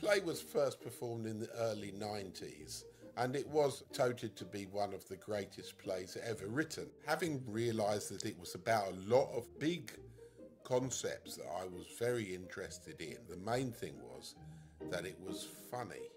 play was first performed in the early 90s and it was touted to be one of the greatest plays ever written. Having realised that it was about a lot of big concepts that I was very interested in, the main thing was that it was funny.